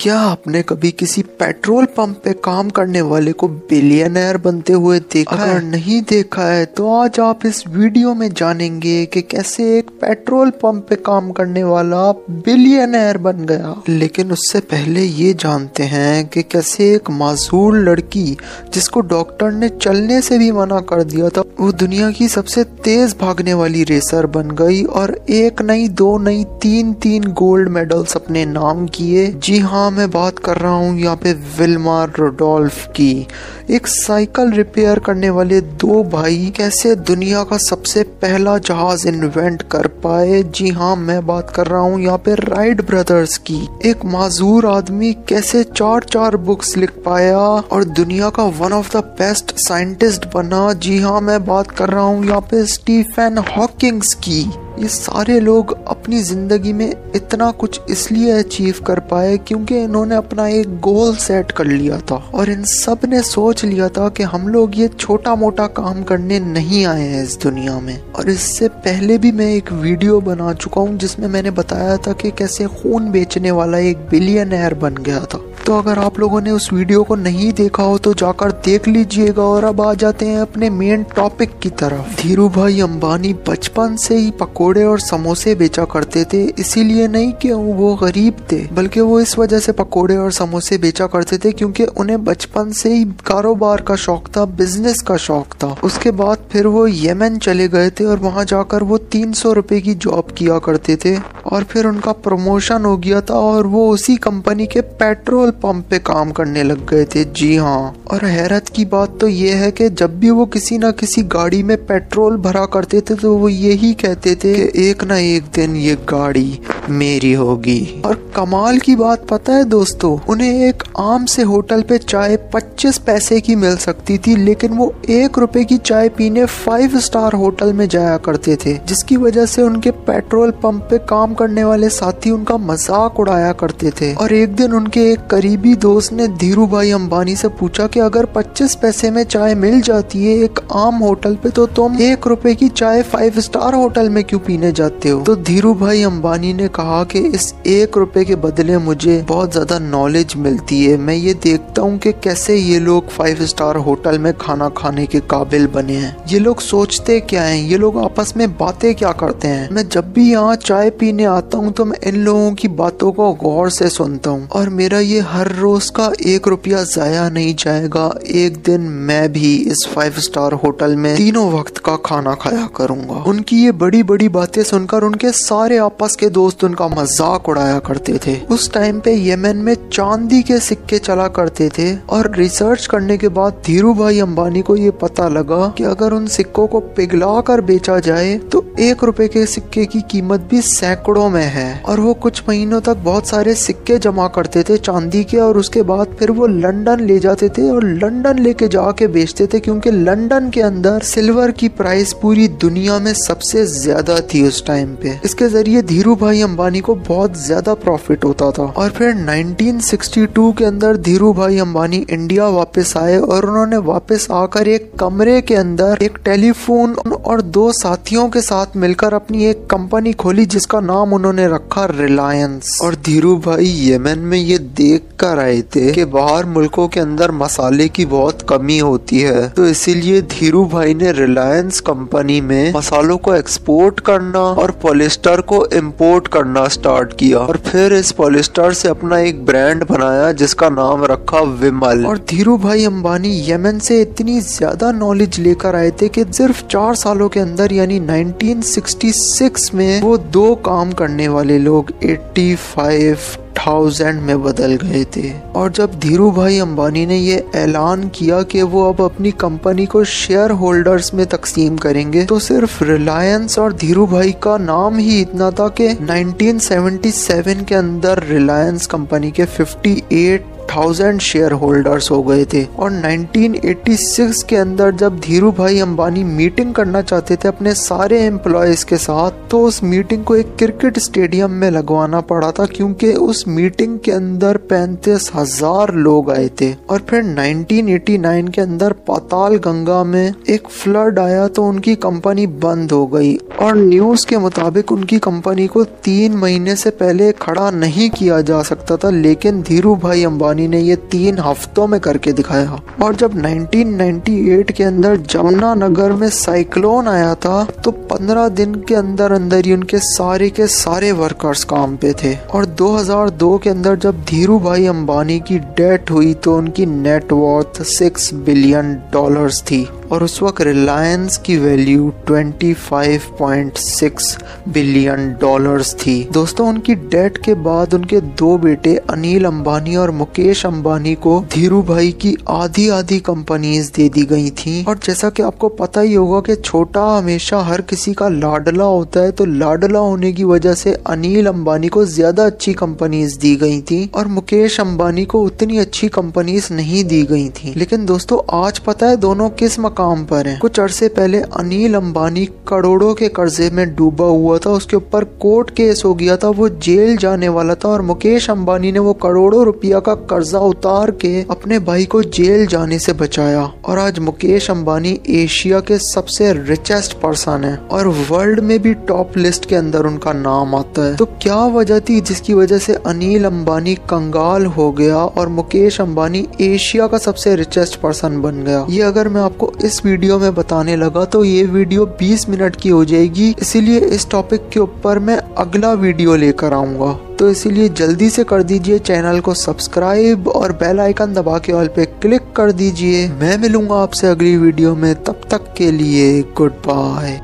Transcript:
क्या आपने कभी किसी पेट्रोल पंप पे काम करने वाले को बिलियनर बनते हुए देखा अगर है? नहीं देखा है तो आज आप इस वीडियो में जानेंगे कि कैसे एक पेट्रोल पंप पे काम करने वाला बिलियनर बन गया लेकिन उससे पहले ये जानते हैं कि कैसे एक माजूर लड़की जिसको डॉक्टर ने चलने से भी मना कर दिया था वो दुनिया की सबसे तेज भागने वाली रेसर बन गई और एक नहीं दो नहीं तीन तीन गोल्ड मेडल्स अपने नाम किए जी हाँ मैं बात कर रहा हूँ यहाँ पे विल्मार रोडोल्फ की। एक साइकिल रिपेयर करने वाले दो भाई कैसे दुनिया का सबसे पहला जहाज़ इन्वेंट कर पाए? जी हाँ मैं बात कर रहा हूँ यहाँ पे राइट ब्रदर्स की। एक माजूर आदमी कैसे चार चार बुक्स लिख पाया और दुनिया का one of the best scientist बना? जी हाँ मैं बात कर रहा हूँ यहाँ पे स्टीफन हॉकिंग्स की। ये सारे लोग अपनी ज़िंदगी में इतना कुछ इसलिए अचीव कर पाए क्योंकि इन्होंने अपना एक गोल सेट कर लिया था। और इन सबने सोच लिया था कि हम लोग ये छोटा मोटा काम करने नहीं आए हैं इस दुनिया में। और इससे पहले भी मैं एक वीडियो बना चुका हूँ जिसमें मैंने बताया था कि कैसे खून बेचने वाला एक बिलियनर बन गया था। तो अगर आप लोगों ने उस वीडियो को नहीं देखा हो तो जाकर देख लीजिएगा और अब आ जाते हैं अपने मेन टॉपिक की तरफ़। धीरू भाई अम्बानी बचपन से ही पकोड़े और समोसे बेचा करते थे, इसीलिए नहीं कि वो गरीब थे, बल्कि वो इस वजह से पकोड़े और समोसे बेचा करते थे क्योंकि उन्हें बचपन से ही कारोबार का शौक था बिज़नेस का शौक था। उसके बाद फिर वो येमन चले गए थे और वहाँ जाकर वो तीन सौ की जॉब किया करते थे और फिर उनका प्रमोशन हो गया था और वो उसी कंपनी के पेट्रोल पंप पे काम करने लग गए थे। जी हाँ। और हैरत की बात तो ये है कि जब भी वो किसी ना किसी गाड़ी में पेट्रोल भरा करते थे तो वो यही कहते थे कि एक ना एक दिन ये गाड़ी मेरी होगी। और कमाल की बात पता है दोस्तों, उन्हें एक आम से होटल पे चाय 25 पैसे की मिल सकती थी, लेकिन वो एक रुपए की चाय पीने फाइव स्टार होटल में जाया करते थे, जिसकी वजह से उनके पेट्रोल पंप पे काम करने वाले साथी उनका मज़ाक उड़ाया करते थे। और एक दिन उनके एक करीबी दोस्त ने धीरू भाई अम्बानी से पूछा कि अगर 25 पैसे में चाय मिल जाती है एक आम होटल पे तो तुम एक रुपए की चाय फाइव स्टार होटल में क्यों पीने जाते हो? तो धीरू भाई अम्बानी ने कहा कि इस एक रुपए के बदले मुझे बहुत ज़्यादा नॉलेज मिलती है। मैं ये देखता हूँ कि कैसे ये लोग फाइव स्टार होटल में खाना खाने के काबिल बने हैं। ये लोग सोचते क्या हैं? ये लोग आपस में बातें क्या करते हैं? मैं जब भी यहाँ चाय पीने आता हूँ तो मैं इन लोगों की बातों को गौर से सुनता हूँ। और मेरा ये हर रोज का एक रुपया जाया नहीं जाएगा। एक दिन मैं भी इस फाइव स्टार होटल में तीनों वक्त का खाना खाया करूँगा। उनकी ये बड़ी बड़ी बातें सुनकर उनके सारे आपस के दोस्त उनका मज़ाक उड़ाया करते थे। उस टाइम पे येमेन में चांदी के सिक्के चला करते थे और रिसर्च करने के बाद धीरू भाई अम्बानी को ये पता लगा कि अगर उन सिक्कों को पिघला कर बेचा जाए तो एक रुपए के सिक्के की कीमत भी सैकड़ों में है। और वो कुछ महीनों तक बहुत सारे सिक्के जमा करते थे चांदी के और उसके बाद फिर वो लंदन ले जाते थे और लंदन लेके जाके बेचते थे, क्योंकि लंदन के अंदर सिल्वर की प्राइस पूरी दुनिया में सबसे ज़्यादा थी उस टाइम पे। इसके ज़रिए धीरू भाई अंबानी को बहुत ज़्यादा प्रॉफिट होता था। और फिर 1962 के अंदर धीरू भाई अंबानी इंडिया वापस आए, और उन्होंने वापस आकर एक कमरे के अंदर एक टेलीफोन और दो साथियों के साथ मिलकर अपनी एक कंपनी खोली, जिसका नाम उन्होंने रखा रिलायंस और धीरू भाई येमेन में ये देख कर आए थे कि बाहर मुल्कों के अंदर मसाले की बहुत कमी होती है। तो इसीलिए धीरू भाई ने रिलायंस कंपनी में मसालों को एक्सपोर्ट करना और पॉलिस्टर को इम्पोर्ट करना स्टार्ट किया और फिर इस पॉलिस्टर से अपना एक ब्रांड बनाया, जिसका नाम रखा विमल और धीरू भाई अंबानी येमेन से इतनी ज़्यादा नॉलेज लेकर आए थे कि सिर्फ़ चार सालों के अंदर, यानी 1966 में, वो दो काम करने वाले लोग 85 थाउज़ेंड में बदल गए थे। और जब धीरू भाई अम्बानी ने ये ऐलान किया कि वो अब अपनी कंपनी को शेयर होल्डर्स में तकसीम करेंगे तो सिर्फ़ रिलायंस और धीरू भाई का नाम ही इतना था कि 1977 के अंदर रिलायंस कंपनी के 58 थाउज़ेंड शेयर होल्डर्स हो गए थे। और 1986 के अंदर जब धीरू भाई अंबानी मीटिंग करना चाहते थे अपने सारे एम्प्लॉयज़ के साथ तो उस मीटिंग को एक क्रिकेट स्टेडियम में लगवाना पड़ा था, क्योंकि उस मीटिंग के अंदर पैंतीस हज़ार लोग आए थे। और फिर 1989 के अंदर पाताल गंगा में एक फ्लड आया तो उनकी कंपनी बंद हो गई। और न्यूज़ के मुताबिक उनकी कंपनी को तीन महीने से पहले खड़ा नहीं किया जा सकता था, लेकिन धीरू भाई अंबानी ने ये तीन हफ्तों में करके दिखाया। और जब 1998 के अंदर जमुना नगर में साइक्लोन आया था तो 15 दिन के अंदर अंदर ही उनके सारे के सारे वर्कर्स काम पे थे। और 2002 के अंदर जब धीरू भाई अंबानी की डेथ हुई तो उनकी नेटवर्थ सिक्स बिलियन डॉलर थी। और उस वक्त रिलायंस की वैल्यू 25.6 बिलियन डॉलर्स थी। दोस्तों, उनकी डेथ के बाद उनके दो बेटे अनिल अंबानी और मुकेश अंबानी को धीरू भाई की आधी आधी कंपनीज़ दे दी गई थी। और जैसा कि आपको पता ही होगा कि छोटा हमेशा हर किसी का लाडला होता है तो लाडला होने की वजह से अनिल अंबानी को ज़्यादा अच्छी कंपनीज़ दी गई थी और मुकेश अंबानी को उतनी अच्छी कंपनीज़ नहीं दी गई थी। लेकिन दोस्तों, आज पता है दोनों किस मकान काम पर हैं। कुछ अरसे पहले अनिल अंबानी करोड़ों के कर्जे में डूबा हुआ था। उसके ऊपर कोर्ट केस हो गया था। वो जेल जाने वाला था और मुकेश अंबानी ने वो करोड़ों रुपया का कर्जा उतार के अपने भाई को जेल जाने से बचाया। और आज मुकेश अंबानी एशिया के सबसे रिचेस्ट पर्सन है और वर्ल्ड में भी टॉप लिस्ट के अंदर उनका नाम आता है। तो क्या वजह थी जिसकी वजह से अनिल अंबानी कंगाल हो गया और मुकेश अंबानी एशिया का सबसे रिचेस्ट पर्सन बन गया? ये अगर मैं आपको इस वीडियो में बताने लगा तो ये वीडियो 20 मिनट की हो जाएगी। इसीलिए इस टॉपिक के ऊपर मैं अगला वीडियो लेकर आऊँगा। तो इसीलिए जल्दी से कर दीजिए चैनल को सब्सक्राइब और बेल आइकन दबा के ऑल पे क्लिक कर दीजिए। मैं मिलूँगा आपसे अगली वीडियो में, तब तक के लिए गुड बाय।